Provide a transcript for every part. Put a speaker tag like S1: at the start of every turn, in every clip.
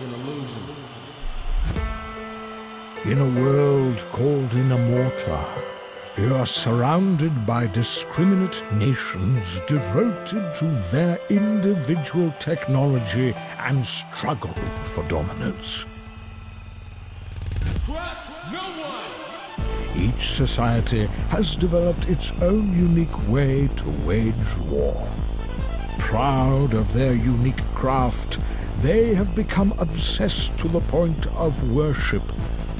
S1: is an illusion.
S2: In a world called Inamorta, you are surrounded by discriminate nations devoted to their individual technology and struggle for dominance.
S1: Trust no one!
S2: Each society has developed its own unique way to wage war. Proud of their unique craft, they have become obsessed to the point of worship,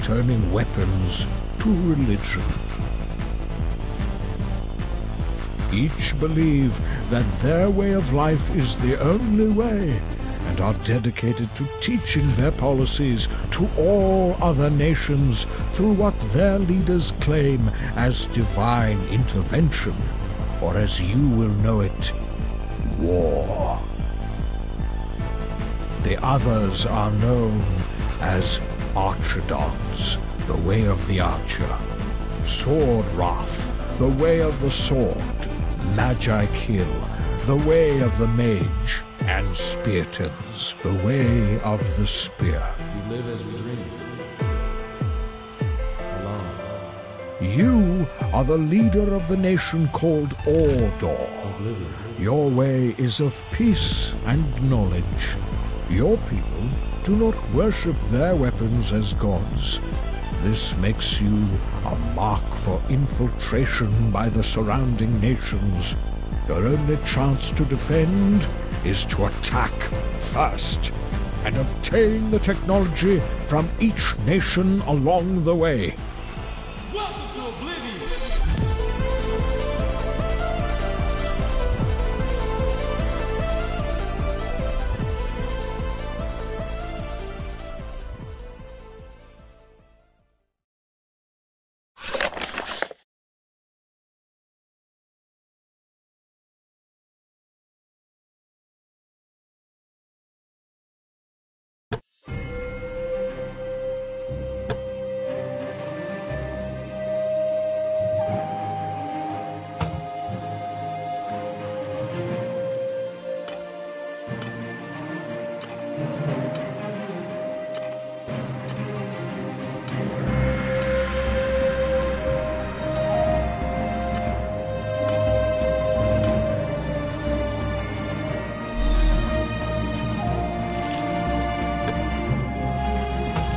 S2: turning weapons to religion. Each believe that their way of life is the only way and are dedicated to teaching their policies to all other nations through what their leaders claim as divine intervention, or as you will know it, war. The others are known as Archidons, the way of the archer, Swordwrath, the way of the sword, Magikill, the way of the mage, and Speartons, the way of the spear.
S1: We live as we dream. Alone.
S2: You are the leader of the nation called Order.
S1: Oblivion.
S2: Your way is of peace and knowledge. Your people do not worship their weapons as gods. This makes you a mark for infiltration by the surrounding nations. Your only chance to defend is to attack first and obtain the technology from each nation along the way.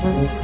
S3: Man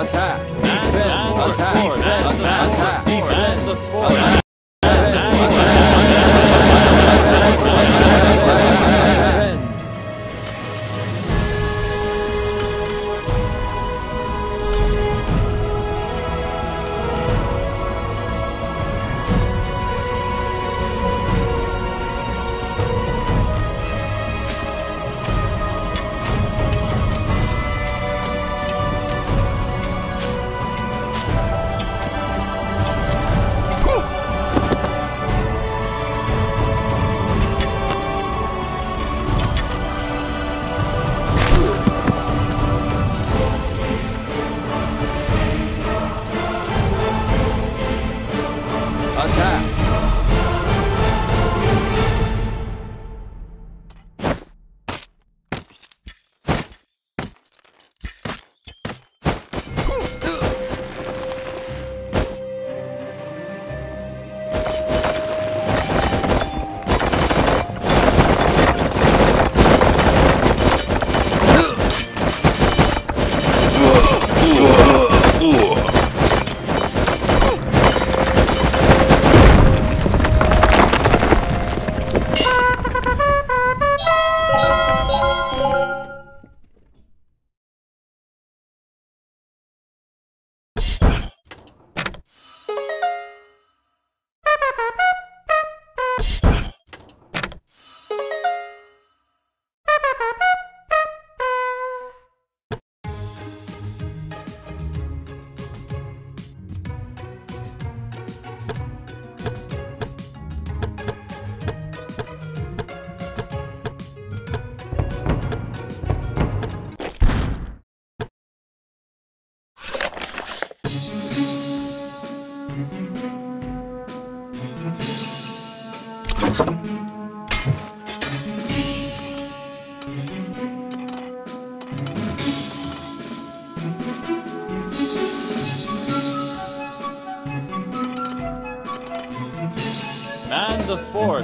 S3: Attack. Defend. Attack. Defend. Attack. Defend. Attack.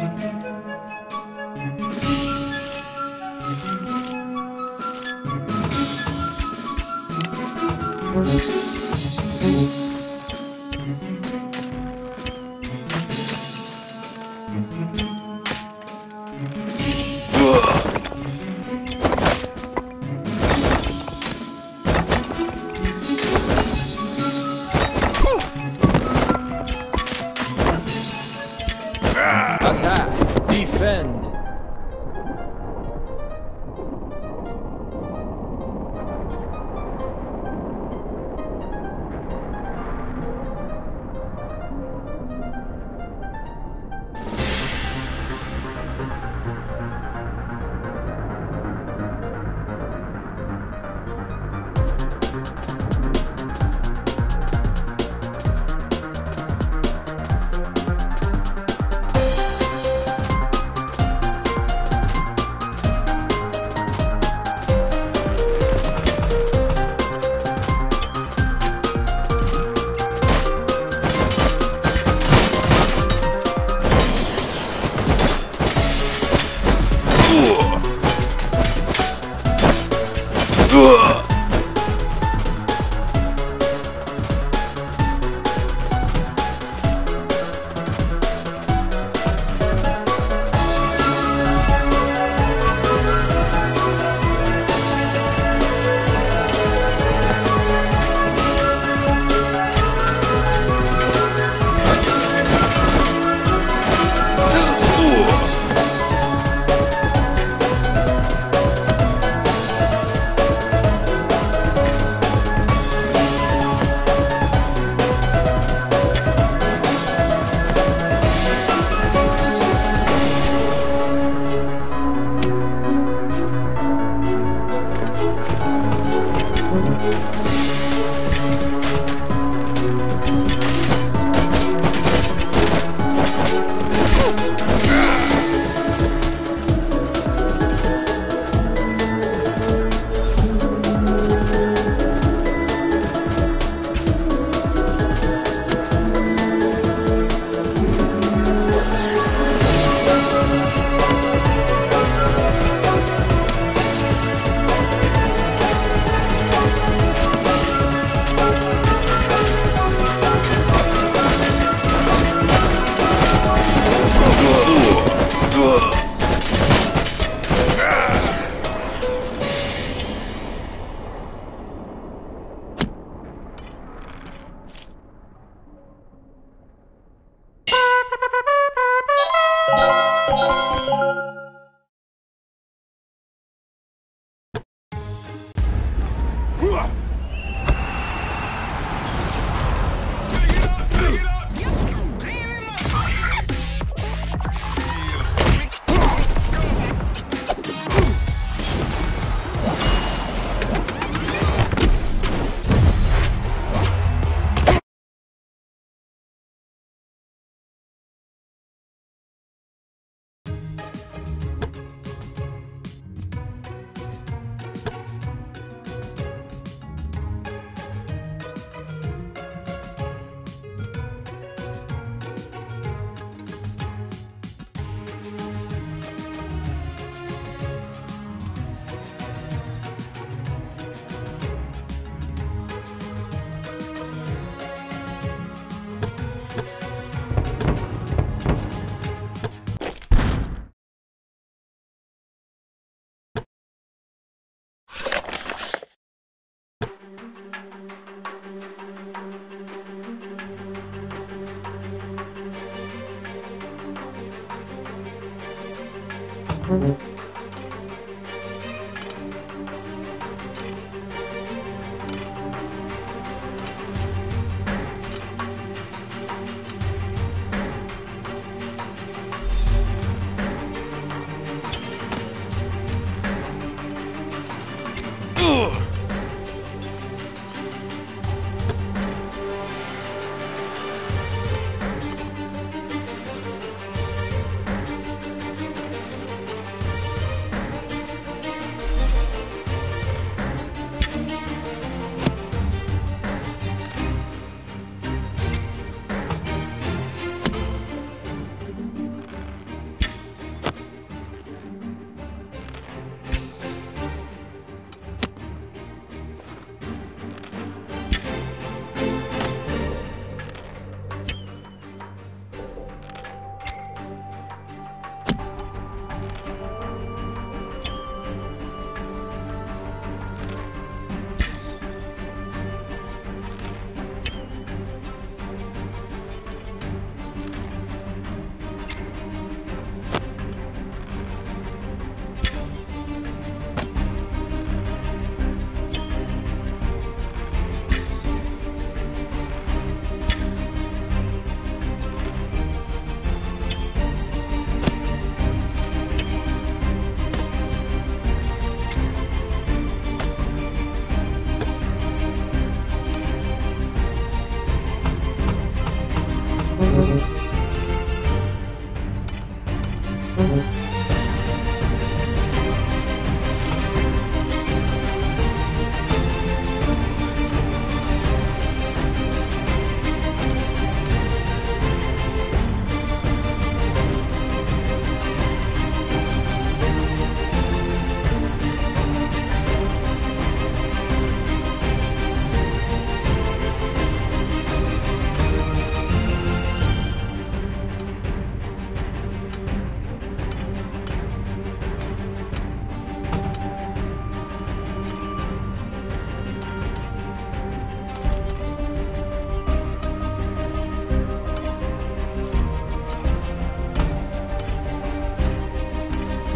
S3: The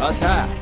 S3: Attack!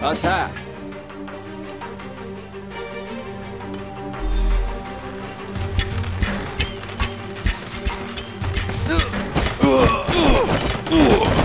S3: 老菜呃呃呃。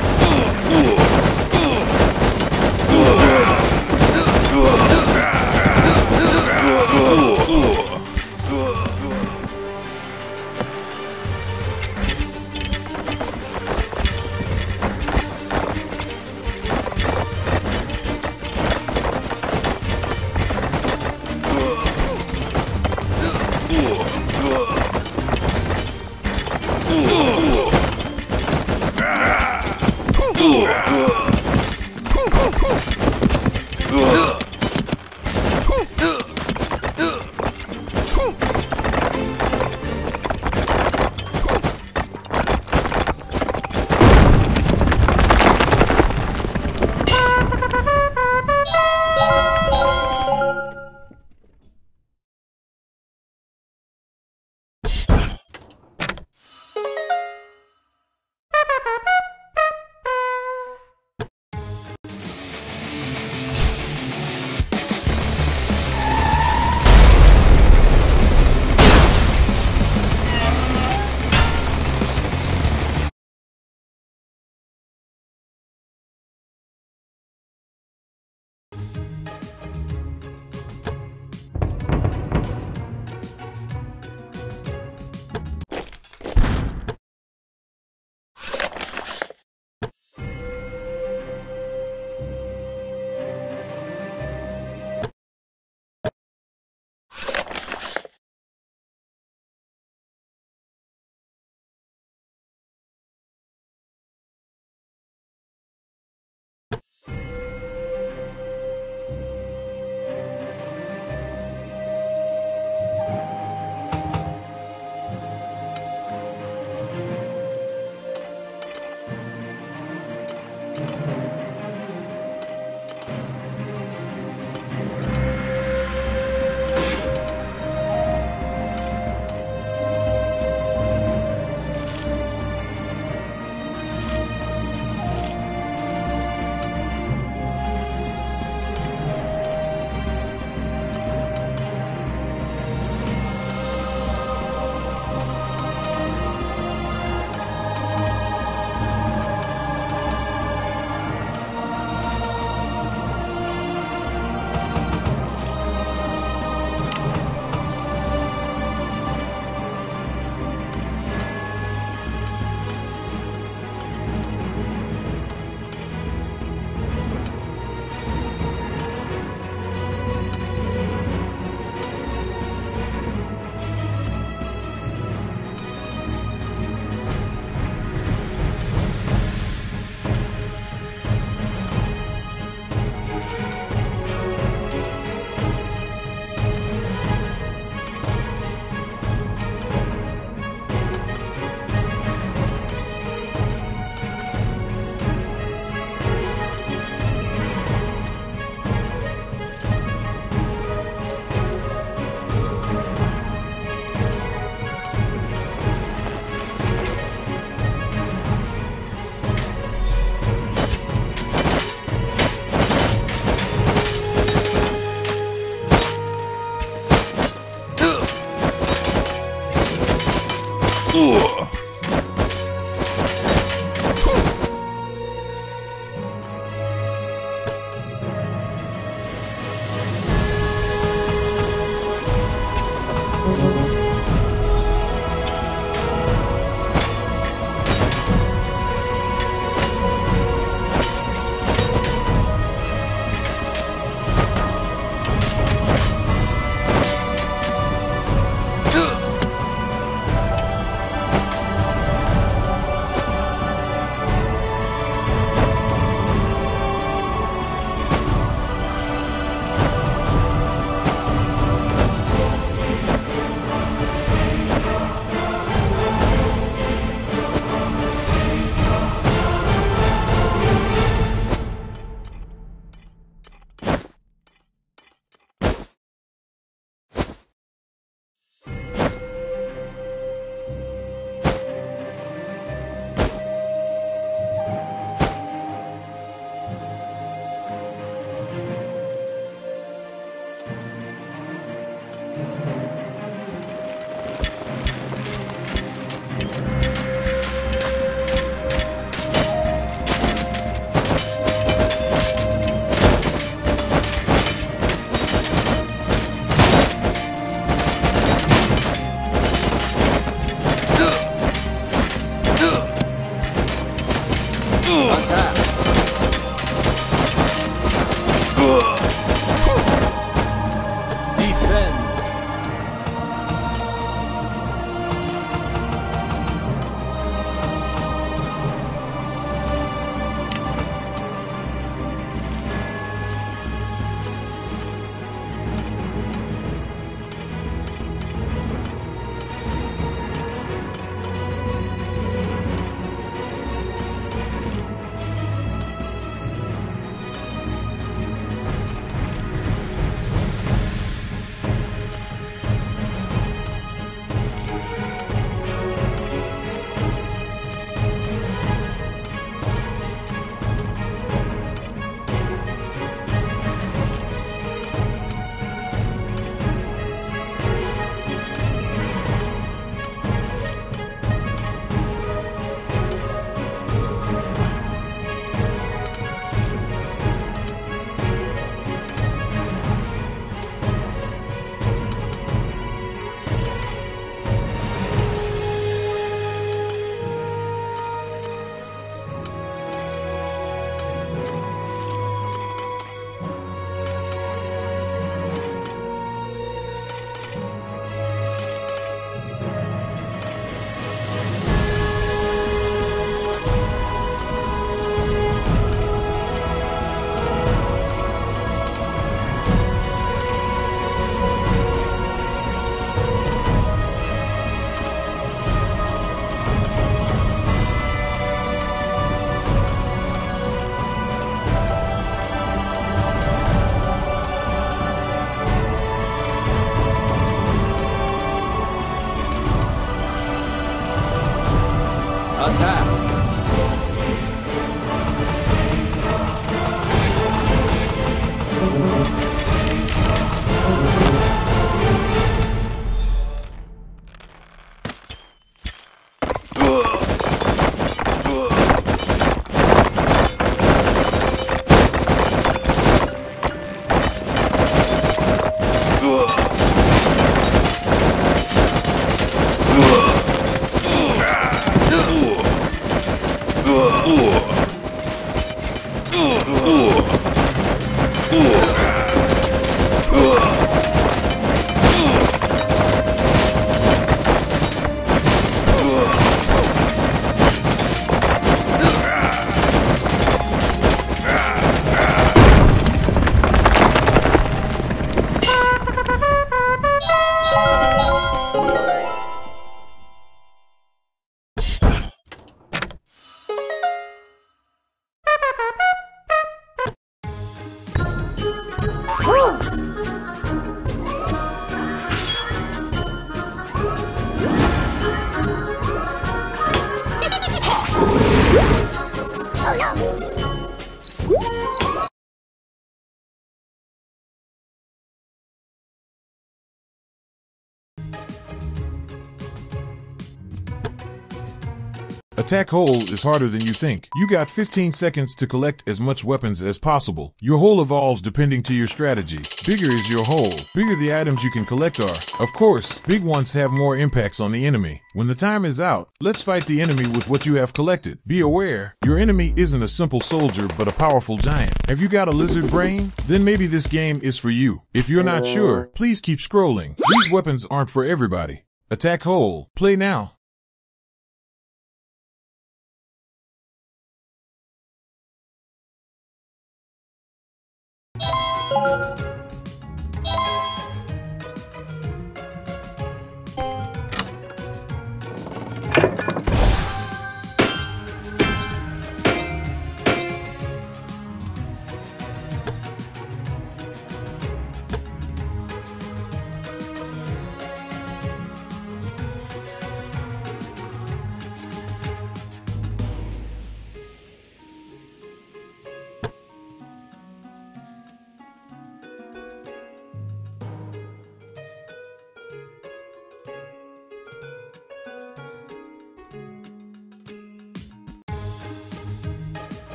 S3: Attack
S4: hole is harder than you think. You got 15 seconds to collect as much weapons as possible. Your hole evolves depending to your strategy. Bigger is your hole. Bigger the items you can collect are. Of course, big ones have more impacts on the enemy. When the time is out, let's fight the enemy with what you have collected. Be aware, your enemy isn't a simple soldier but a powerful giant. Have you got a lizard brain? Then maybe this game is for you. If you're not sure, uh. please keep scrolling. These weapons aren't for everybody. Attack hole. Play now.